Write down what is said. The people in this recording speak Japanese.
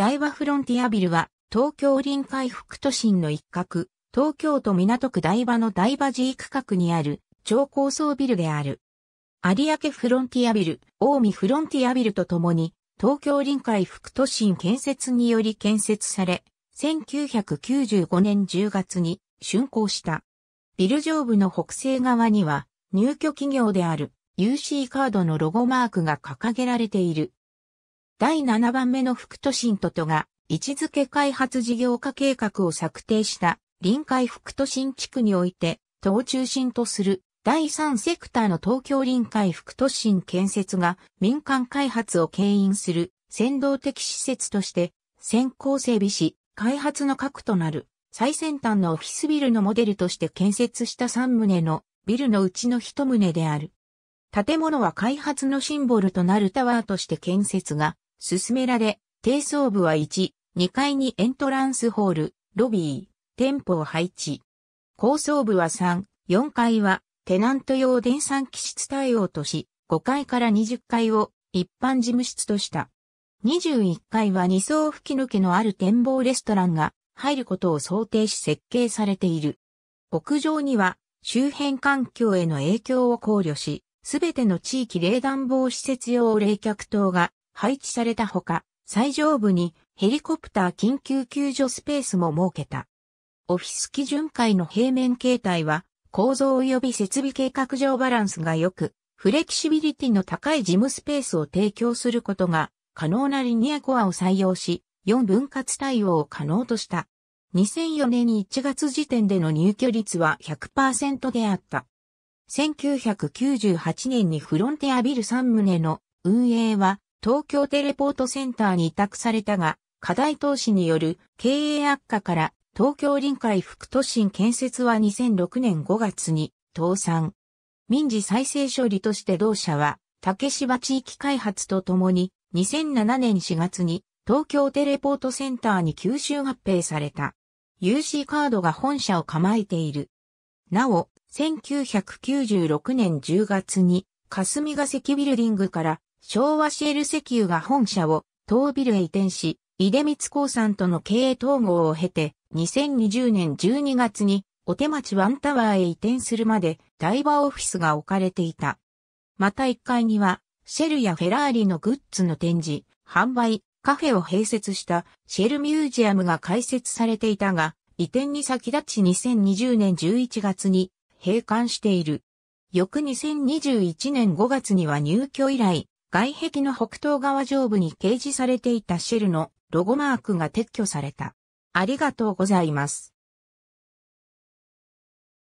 大和フロンティアビルは東京臨海副都心の一角、東京都港区台場の台場寺区画にある超高層ビルである。有明フロンティアビル、大見フロンティアビルとともに東京臨海副都心建設により建設され、1995年10月に竣工した。ビル上部の北西側には入居企業である UC カードのロゴマークが掲げられている。第7番目の副都心都都が位置づけ開発事業化計画を策定した臨海副都心地区において、都を中心とする第3セクターの東京臨海副都心建設が民間開発を牽引する先導的施設として先行整備し、開発の核となる最先端のオフィスビルのモデルとして建設した3棟のビルのうちの1棟である。建物は開発のシンボルとなるタワーとして建設が進められ、低層部は1、2階にエントランスホール、ロビー、店舗を配置。高層部は3、4階はテナント用電産機室対応とし、5階から20階を一般事務室とした。21階は2層吹き抜けのある展望レストランが入ることを想定し設計されている。屋上には周辺環境への影響を考慮し、すべての地域冷暖房施設用冷却灯が配置されたほか、最上部にヘリコプター緊急救助スペースも設けた。オフィス基準階の平面形態は構造及び設備計画上バランスが良く、フレキシビリティの高い事務スペースを提供することが可能なリニアコアを採用し、4分割対応を可能とした。2004年1月時点での入居率は100%であった。1998年にフロンティアビル3棟の運営は東京テレポートセンターに委託されたが、課題投資による経営悪化から東京臨海副都心建設は2006年5月に倒産。民事再生処理として同社は竹芝地域開発とともに2007年4月に東京テレポートセンターに吸収合併された。UC カードが本社を構えている。なお、1996年10月に霞ヶ関ビルディングから昭和シェル石油が本社を東ビルへ移転し、出光興産との経営統合を経て、2020年12月にお手町ワンタワーへ移転するまで台場オフィスが置かれていた。また1階にはシェルやフェラーリのグッズの展示、販売、カフェを併設したシェルミュージアムが開設されていたが、移転に先立ち2020年11月に閉館している。翌2021年5月には入居以来、外壁の北東側上部に掲示されていたシェルのロゴマークが撤去された。ありがとうございます。